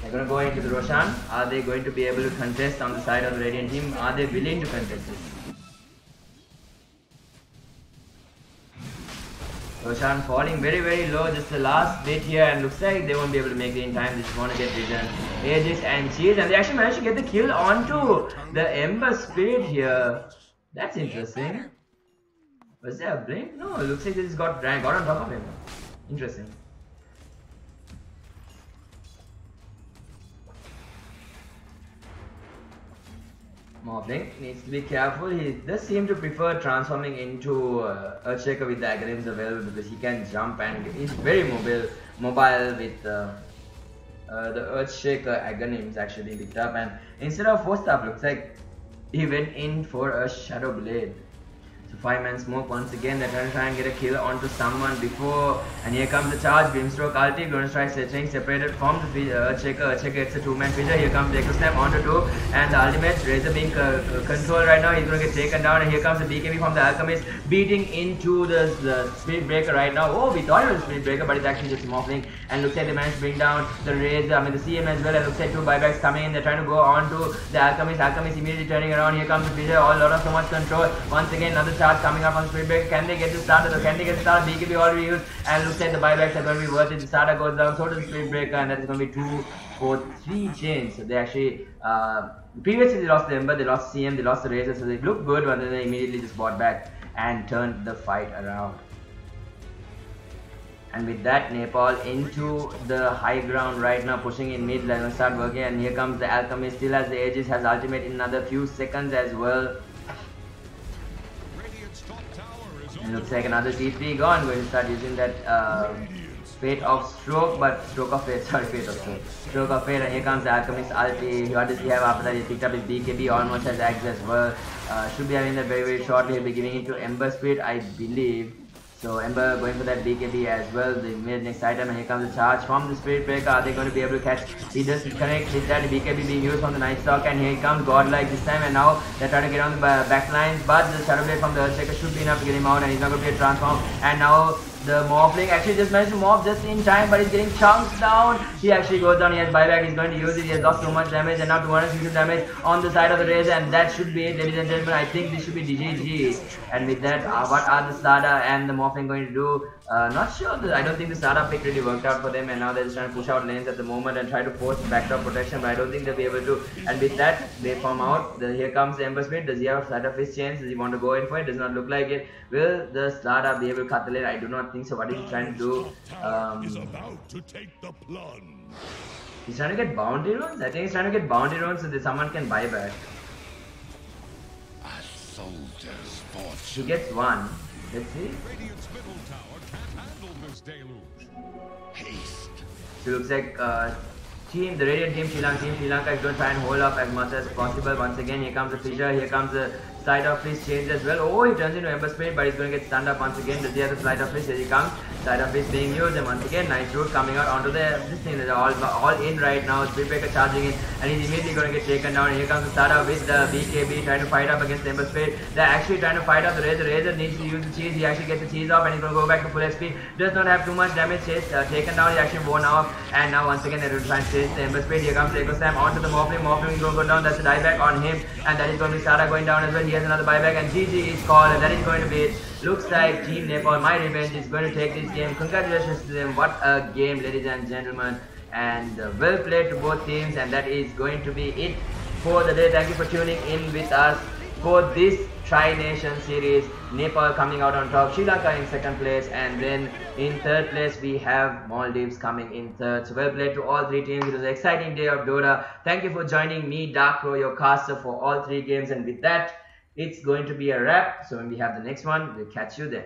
they're gonna go into the Roshan. Are they going to be able to contest on the side of the Radiant team? Are they willing to contest Roshan falling very very low just the last bit here and looks like they won't be able to make it in time. They just want to get vision. Aegis and Cheese and they actually managed to get the kill onto the Ember Spirit here. That's interesting. Was there a blink? No, it looks like they just got, got on top of him. Interesting. Needs to be careful. He does seem to prefer transforming into uh, Earthshaker with the Aghanims available because he can jump and he's very mobile, mobile with uh, uh, the Earthshaker Aghanims actually picked up. And instead of 4 star, looks like he went in for a Shadow Blade. So five man smoke once again. They're trying to try and get a kill onto someone before. And here comes the charge. Grimstroke ulti. To try staying separated from the uh. Earthshaker it's a two man fissure. Here comes the Echo Slam onto two. And the ultimate Razor being uh, controlled right now. He's going to get taken down. And here comes the BKB from the Alchemist. Beating into the, the Spirit Breaker right now. Oh, we thought it was Spirit Breaker. But it's actually just Morphling. And looks like they managed to bring down the Razor. I mean the CM as well. And looks like two buybacks coming in. They're trying to go on to the Alchemist. Alchemist immediately turning around. Here comes the fissure. All lot of so much control. Once again another charge coming up on the can they get the started So can they get the Slardar? BKB already used and looks like the buybacks are going to be worth it. The Slardar goes down, so does the Spirit Breaker and that is going to be two, four, three chains. So they actually, uh, previously they lost the Ember, they lost CM, they lost the Razor, so they looked good but then they immediately just bought back and turned the fight around. And with that, Nepal into the high ground right now, pushing in mid, us start working. And here comes the Alchemist, still has the Aegis, has ultimate in another few seconds as well. And looks like another C3 gone. Going to start using that uh, Fate of Stroke, but Stroke of Fate, sorry, Fate of Stroke. Stroke of Fate, and here comes the Alchemist ulti. What does he have after that? He picked up his BKB, almost has Axe as well. Uh, should be having that very, very shortly. He'll be giving it to Ember Spirit, I believe. So Ember going for that BKB as well. The next item and here comes the charge from the Spirit Breaker. Are they going to be able to catch? He just connect with that BKB being used from the Night Stalk and here comes Godlike this time and now they're trying to get on the back lines but the Shadow Blade from the Earthshaker should be enough to get him out and he's not going to be a transform and now the Morphling actually just managed to morph just in time, but he's getting chunks down. He actually goes down, he has buyback, he's going to use it, he has lost so much damage, and now 260 damage on the side of the race, and that should be it, ladies and gentlemen. I think this should be DGG. And with that, uh, what are the Slardar and the Morphling going to do? Uh, not sure. I don't think the Slardar pick really worked out for them, and now they're just trying to push out lanes at the moment and try to force backdoor protection. But I don't think they'll be able to. And with that, they form out. The, here comes the Ember Spirit. Does he have a Sleight of Fist chains? Does he want to go in for it? Does not look like it. Will the Slardar be able to cut the lane? I do not think so. What is he trying to do? Um, is about to take the plunge. He's trying to get bounty runes. I think he's trying to get bounty runes so that someone can buy back. A soldier's fortune. He gets one. Let's see. Radiant's middle tower can't handle this deluge. Haste. So it looks like uh, team, the Radiant team, Sri Lanka, team Sri Lanka is going to try and hold up as much as possible. Once again, here comes the Fissure, here comes the Sleight of Fist change as well. Oh, he turns into Ember Spirit, but he's going to get stunned up once again. Does he have the Sleight of Fist? Here he comes. Sleight of Fist being used, and once again, nice root coming out onto the this thing. They're all, all in right now. Spirit Breaker charging in, and he's immediately going to get taken down. Here comes the Slardar with the BKB trying to fight up against Ember Spirit. They're actually trying to fight up the Razor. Razor needs to use the cheese. He actually gets the cheese off, and he's going to go back to full SP. Does not have too much damage. Chase, uh, taken down. He actually worn off, and now once again they're going to try and chase the Ember Spirit. Here comes Echo Slam onto the Morphling. Morphling is going to go down. That's a dieback on him, and that is going to be Slardar going down as well. He another buyback, and GG is called, and that is going to be it. Looks like Team Nepal, my revenge, is going to take this game. Congratulations to them. What a game, ladies and gentlemen. And uh, well played to both teams, and that is going to be it for the day. Thank you for tuning in with us for this Tri-Nation series. Nepal coming out on top, Sri Lanka in second place, and then in third place we have Maldives coming in third. So well played to all three teams. It was an exciting day of Dota. Thank you for joining me, Dark your caster for all three games. And with that, it's going to be a wrap. So when we have the next one, we'll catch you then.